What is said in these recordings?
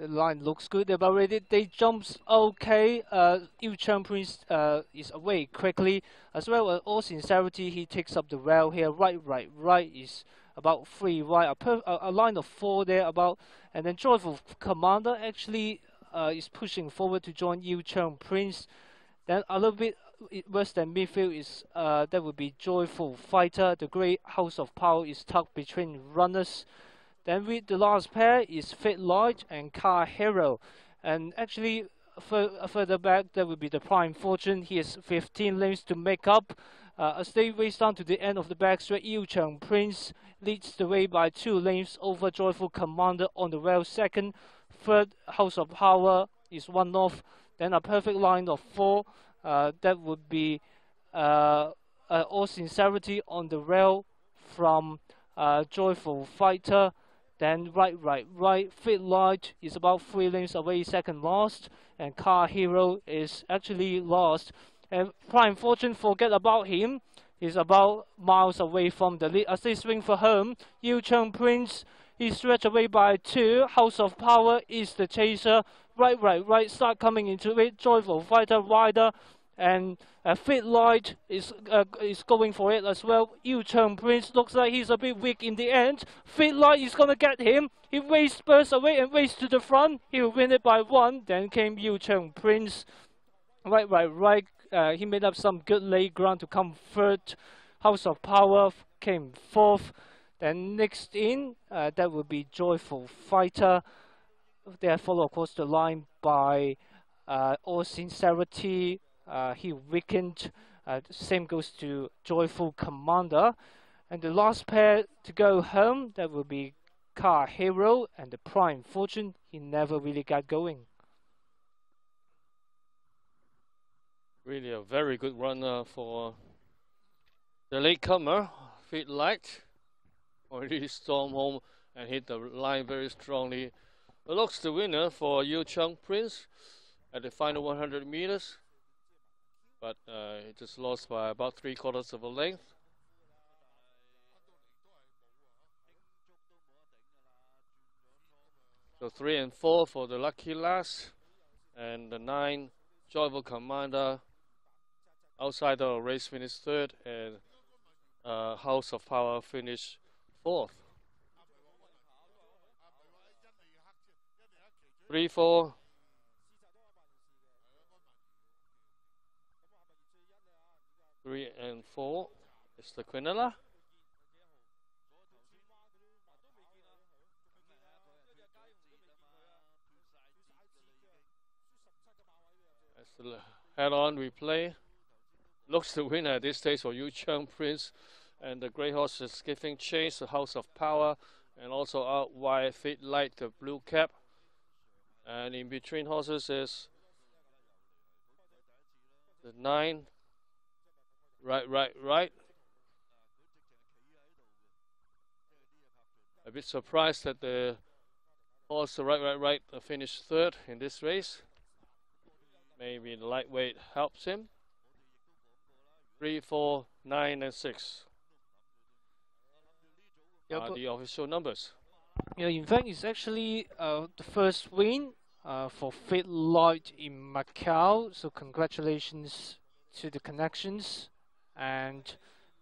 The line looks good. They've already they jumps okay. Uh, Yu Cheng Prince uh, is away quickly. As well as all sincerity, he takes up the rail here. Right, right, right is about three right. A, a, line of four there about, and then Joyful Commander actually uh, is pushing forward to join Yu Cheng Prince. Then a little bit worse than midfield is uh, that would be Joyful Fighter. The Great House of Power is tucked between runners. Then with the last pair is Fit Light and Car Hero. And actually, further back, there will be the Prime Fortune. He has 15 lanes to make up. Uh, as they race down to the end of the back straight, Yu Cheng Prince leads the way by two lanes over Joyful Commander on the rail second. Third, House of Power is one off. Then a perfect line of four. Uh, that would be uh, uh All Sincerity on the rail from uh, Joyful Fighter. Then right, right, right. Fit Light is about three lanes away, second lost, and Car Hero is actually lost. And Prime Fortune, forget about him. He's about miles away from the lead. As they swing for home, Yu Cheng Prince is stretched away by two. House of Power is the chaser. Right, right, right. Start coming into it. Joyful Fighter Rider and uh, Fit Light is uh, is going for it as well. Yu Cheng Prince looks like he's a bit weak in the end. Fit Light is gonna get him. He race bursts away and race to the front. He'll win it by one. Then came Yu Cheng Prince. Right, right, right. Uh, he made up some good lay ground to come third. House of Power came fourth. Then next in, uh, that would be Joyful Fighter. They are followed across the line by uh, All Sincerity, uh, he weakened. Uh, same goes to Joyful Commander. And the last pair to go home, that will be Car Hero and the Prime Fortune. He never really got going. Really a very good runner for the latecomer, Fit Light. Already storm home and hit the line very strongly. Looks the winner for Yu Cheng Prince at the final 100 meters but uh, it just lost by about three quarters of a length. So three and four for the lucky last, and the nine joyful commander outside the race finished third, and uh, House of Power finished fourth. Three, four, three and four. Is the quinella. The head-on replay looks to win at this stage for Yu Cheng Prince. And the Grey Horse is giving chase the House of Power. And also out wide Fit Light the blue cap. And in between horses is the nine Right, right, right. A bit surprised that the horse right, right, right finished third in this race. Maybe the lightweight helps him. Three, four, nine, and six are the official numbers. Yeah, in fact, it's actually uh, the first win uh, for Fit Light in Macau. So congratulations to the connections and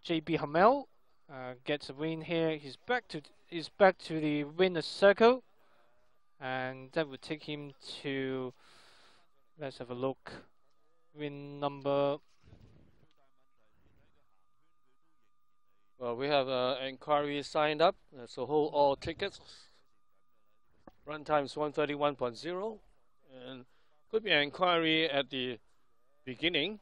JB Hamel uh, gets a win here. He's back to he's back to the winner's circle, and that would take him to. Let's have a look. Win number. Well, we have uh, inquiry signed up, uh, so hold all tickets. Run time is 131.0, and could be an inquiry at the beginning